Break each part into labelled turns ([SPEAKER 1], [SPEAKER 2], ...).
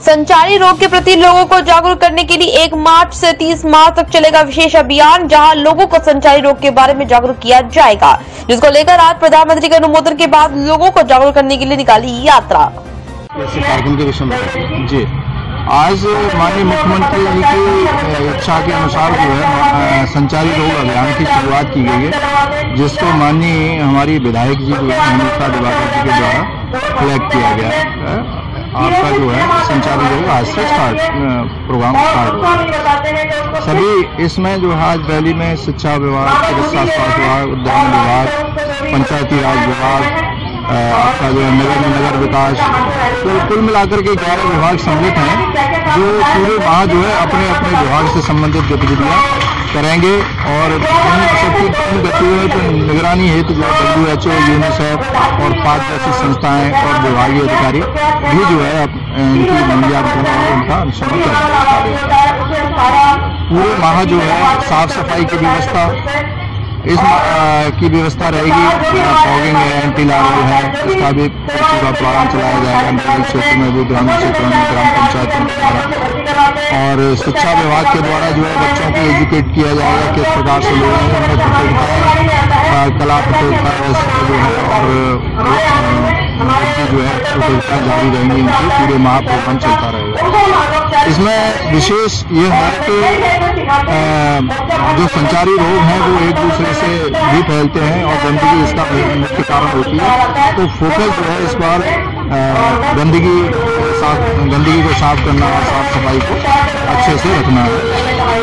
[SPEAKER 1] संचारी रोग के प्रति लोगों को जागरूक करने के लिए 1 मार्च से 30 मार्च तक चलेगा विशेष अभियान, जहाँ लोगों को संचारी रोग के बारे में जागरूक किया जाएगा। जिसको लेकर आज प्रधानमंत्री के अनुमोदन के बाद लोगों को जागरूक करने के लिए निकाली यात्रा।
[SPEAKER 2] के विषय जी। आज माननीय मुख्यमंत्री जी की इच्छा के अनुसार जो है संचारी रोग अभियान की शुरुआत की गई है, जिसको माननीय हमारी विधायक जी जो है दिवाकर जी के द्वारा फ्लैग किया गया है। आपका जो है संचारी रोग आज से स्टार्ट प्रोग्राम स्टार्ट हुआ सभी इसमें जो है आज रैली में शिक्षा विभाग चिकित्सा स्वास्थ्य विभाग उद्यान विभाग पंचायती राज विभाग आपका जो है नगर नगर विकास। तो कुल मिलाकर के ग्यारह विभाग सम्मिलित हैं जो पूरे माह जो है अपने अपने विभाग से संबंधित गतिविधियाँ करेंगे और गतिविधियों पर निगरानी हेतु जो है डब्ल्यू एच ओ यूनिसेफ और पाक जैसी संस्थाएँ और विभागीय अधिकारी भी जो है अब, इनकी मूल्यांकन और उनका अनुसरण करेंगे पूरे माह जो है साफ़ सफ़ाई की व्यवस्था इस की व्यवस्था रहेगी फॉगिंग है एंटी लार्वल है इसका भी पूरा प्लान चलाया जाएगा क्षेत्र में भी ग्रामीण क्षेत्रों में ग्राम पंचायतों द्वारा और शिक्षा विभाग के द्वारा जो है बच्चों को एजुकेट किया जाएगा किस प्रकार से लोग कला प्रतियोगिता जो है और जो है प्रतियोगिताएँ जारी रहेंगी, इनकी पूरे माह चलता रहेगा। इसमें विशेष ये है कि जो संचारी रोग हैं, वो एक दूसरे से भी फैलते हैं और गंदगी इसका मुख्य कारण होती है। तो फोकस जो है इस बार गंदगी साफ़ गंदगी को साफ़ करना और साफ़ सफ़ाई को अच्छे से रखना। है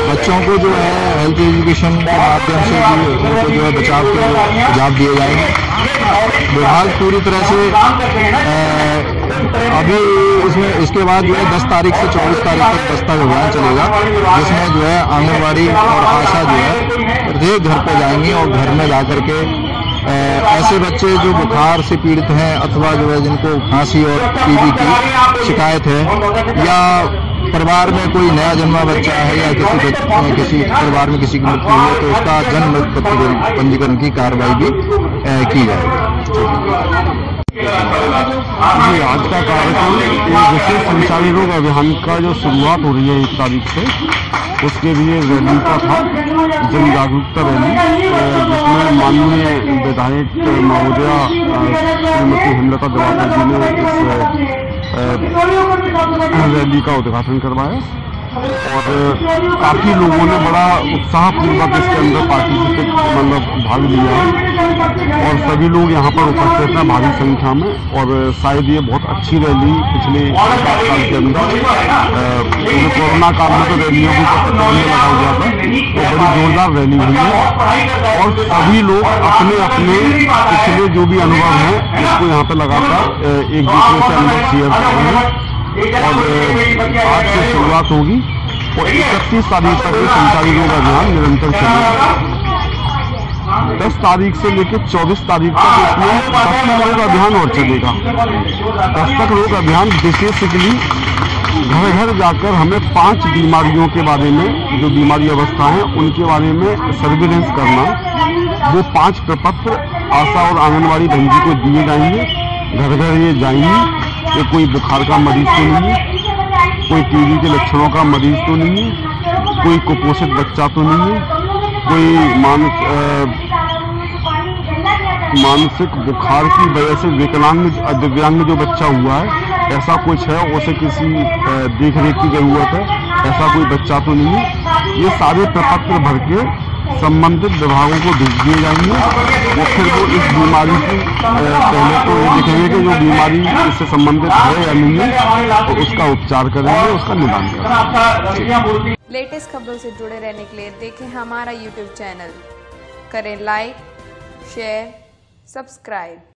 [SPEAKER 2] बच्चों को जो है हेल्थ एजुकेशन के माध्यम से भी उनको जो है बचाव के सुझाव दिए जाएँगे। विभाग पूरी तरह से अभी इसमें इसके बाद जो है 10 तारीख से 24 तारीख तक दस्तक अभियान चलेगा जिसमें जो है आंगनबाड़ी और आशा जो है प्रत्येक घर पे जाएँगी और घर में जा करके अ, ऐसे बच्चे जो बुखार से पीड़ित हैं अथवा जो है जिनको खांसी और टीबी की शिकायत है, या परिवार में कोई नया जन्मा बच्चा है या किसी किसी परिवार में किसी की मृत्यु हुई है तो उसका जन्म पंजीकरण की कार्रवाई भी की जाएगी।
[SPEAKER 3] जी आज का कार्यक्रम विशेष संचारी रोग अभियान का जो शुरुआत हो रही है एक तारीख से उसके लिए रैली का था जन जागरूकता रैली जिसमें माननीय विधायक महोदया श्रीमती हेमलता दिवाकर जी ने इस रैली का उद्घाटन करवाया। और काफ़ी लोगों ने बड़ा उत्साहपूर्वक इसके अंदर पार्टिसिपेट मतलब भाग लिया। और सभी लोग यहाँ पर उपस्थित हैं भारी संख्या में। और शायद ये बहुत अच्छी रैली पिछले सात साल के अंदर पूरे कोरोना काल में तो रैलियों को प्रतिबंध लगा था तो बड़ी जोरदार रैली हुई है। और सभी लोग अपने अपने पिछले जो भी अनुभव हैं उसको यहाँ पे लगातार एक दूसरे से अनुभव शेयर कर रहे हैं। और आज से शुरुआत होगी और इकतीस तारीख तक ये संचारी रोग अभियान निरंतर चलेगा दस तारीख से लेकर चौबीस तारीख तक इसमें दस्तक रोग अभियान और चलेगा। दस्तक रोग अभियान बेसिकली घर घर जाकर हमें पाँच बीमारियों के बारे में जो बीमारी अवस्था है उनके बारे में सर्विलेंस करना। वो पाँच प्रपत्र आशा और आंगनबाड़ी बहन को दिए जाएँगे। घर घर ये जाएँगी। कि कोई बुखार का मरीज़ तो नहीं है कोई टीबी के लक्षणों का मरीज़ तो नहीं है कोई कुपोषित बच्चा तो नहीं है कोई मानस मानसिक बुखार की वजह से विकलांग दिव्यांग जो बच्चा हुआ है ऐसा कुछ है उसे किसी अ, देख रेख की ज़रूरत है ऐसा कोई बच्चा तो नहीं है। ये सारे प्रपत्र भर के संबंधित विभागों को भेज दिए जाएँगे और फिर वो इस बीमारी की पहले तो ये देखेंगे कि जो बीमारी इससे संबंधित है या नहीं है तो उसका उपचार करेंगे, उसका निदान करेंगे।
[SPEAKER 4] लेटेस्ट खबरों से जुड़े रहने के लिए देखें हमारा यूट्यूब चैनल। करें लाइक शेयर सब्सक्राइब